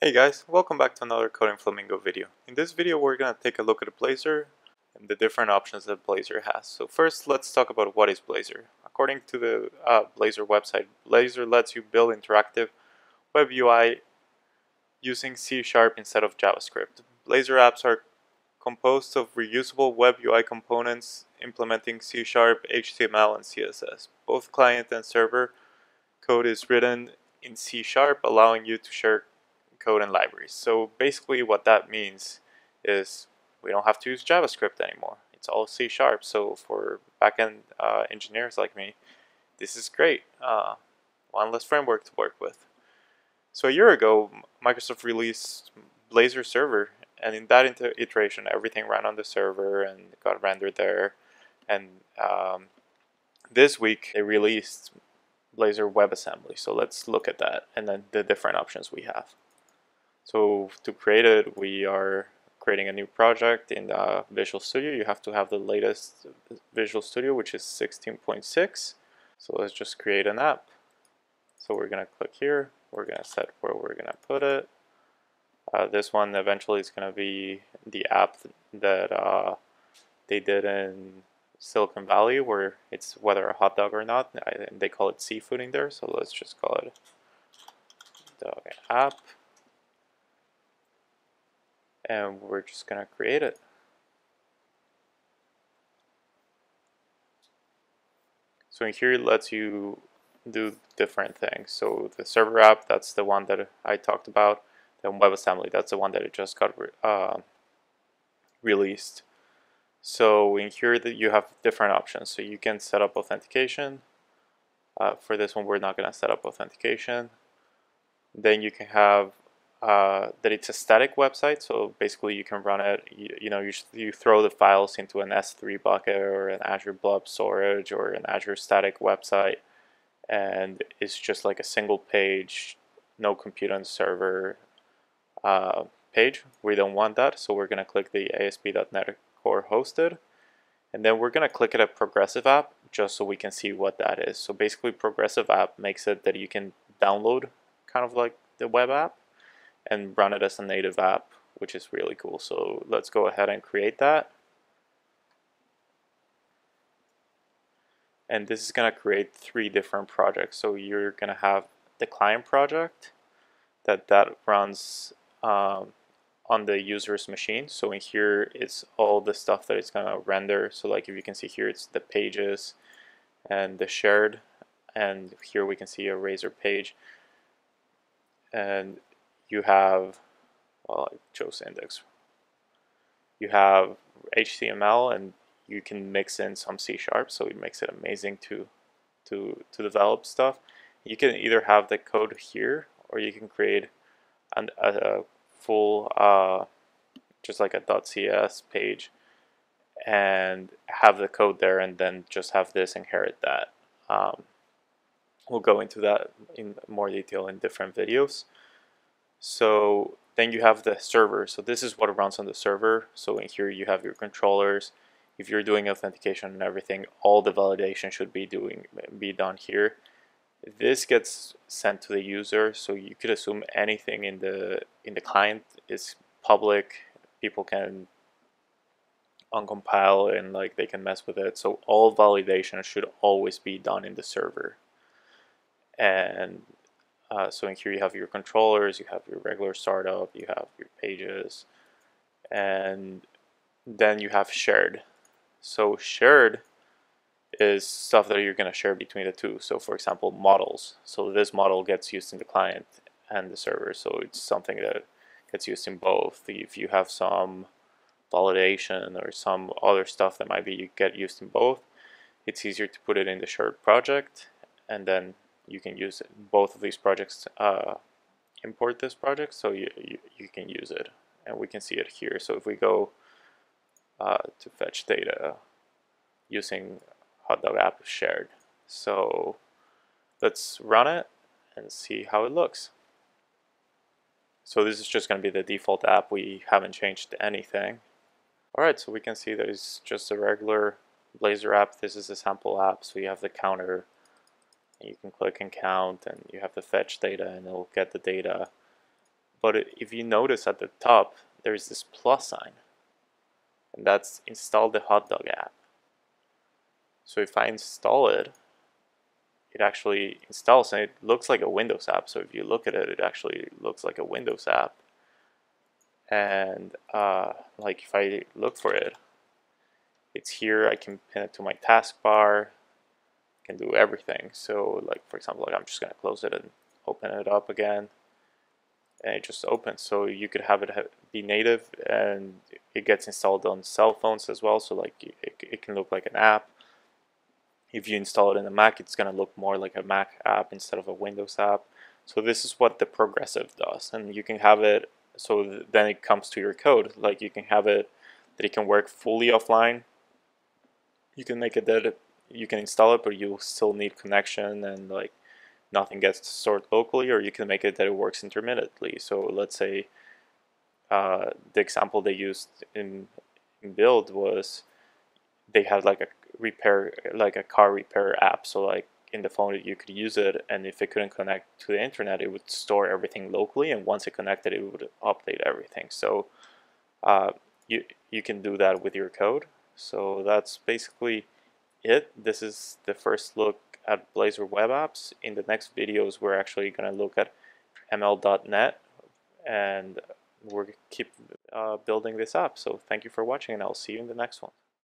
Hey guys, welcome back to another Coding Flamingo video. In this video we're going to take a look at Blazor and the different options that Blazor has. So first let's talk about what is Blazor. According to the uh, Blazor website, Blazor lets you build interactive web UI using C Sharp instead of JavaScript. Blazor apps are composed of reusable web UI components implementing C Sharp, HTML, and CSS. Both client and server code is written in C Sharp, allowing you to share code and libraries. So basically what that means is we don't have to use JavaScript anymore. It's all C Sharp. So for backend uh, engineers like me, this is great. Uh, one less framework to work with. So a year ago, Microsoft released Blazor Server, and in that iteration, everything ran on the server and got rendered there. And um, this week, they released Blazor WebAssembly. So let's look at that and then the different options we have. So to create it, we are creating a new project in Visual Studio. You have to have the latest Visual Studio, which is 16.6. So let's just create an app. So we're going to click here. We're going to set where we're going to put it. Uh, this one eventually is going to be the app that uh, they did in Silicon Valley, where it's whether a hot dog or not. I, they call it seafooding there, so let's just call it dog app and we're just going to create it. So in here it lets you do different things. So the server app, that's the one that I talked about. Then WebAssembly, that's the one that it just got uh, released. So in here that you have different options. So you can set up authentication. Uh, for this one, we're not going to set up authentication. Then you can have uh, that it's a static website. So basically, you can run it. You, you know, you, you throw the files into an S3 bucket or an Azure Blob Storage or an Azure Static website, and it's just like a single page, no compute on server uh, page. We don't want that, so we're going to click the ASP.NET Core hosted, and then we're going to click at a progressive app just so we can see what that is. So basically, progressive app makes it that you can download kind of like the web app and run it as a native app, which is really cool. So let's go ahead and create that. And this is going to create three different projects. So you're going to have the client project that that runs um, on the user's machine. So in here, it's all the stuff that it's going to render. So like if you can see here, it's the pages and the shared. And here we can see a Razor page. And you have, well, I chose index. You have HTML and you can mix in some C Sharp, so it makes it amazing to, to, to develop stuff. You can either have the code here or you can create an, a, a full, uh, just like a .cs page and have the code there and then just have this inherit that. Um, we'll go into that in more detail in different videos. So then you have the server. So this is what runs on the server. So in here you have your controllers. If you're doing authentication and everything, all the validation should be doing be done here. This gets sent to the user, so you could assume anything in the in the client is public. People can uncompile and like they can mess with it. So all validation should always be done in the server. And uh, so in here you have your controllers, you have your regular startup, you have your pages, and then you have shared. So shared is stuff that you're going to share between the two. So for example, models. So this model gets used in the client and the server. So it's something that gets used in both. If you have some validation or some other stuff that might be you get used in both, it's easier to put it in the shared project and then you can use it. both of these projects uh, import this project so you, you, you, can use it. And we can see it here. So if we go uh, to fetch data using hotdog app shared. So let's run it and see how it looks. So this is just going to be the default app. We haven't changed anything. Alright so we can see it's just a regular Blazor app. This is a sample app so you have the counter you can click and count and you have to fetch data and it'll get the data. But if you notice at the top there's this plus sign and that's install the hotdog app. So if I install it it actually installs and it looks like a Windows app. So if you look at it it actually looks like a Windows app. And uh, like if I look for it it's here I can pin it to my taskbar can do everything. So like for example like I'm just gonna close it and open it up again and it just opens. So you could have it be native and it gets installed on cell phones as well. So like it, it can look like an app. If you install it in a Mac it's gonna look more like a Mac app instead of a Windows app. So this is what the progressive does and you can have it so then it comes to your code. Like you can have it that it can work fully offline. You can make it that you can install it but you still need connection and like nothing gets stored locally or you can make it that it works intermittently. So let's say uh, the example they used in, in build was they had like a repair like a car repair app. So like in the phone you could use it and if it couldn't connect to the internet it would store everything locally and once it connected it would update everything. So uh, you you can do that with your code. So that's basically it. This is the first look at Blazor web apps. In the next videos we're actually going to look at ml.net and we're keep uh, building this app. So thank you for watching and I'll see you in the next one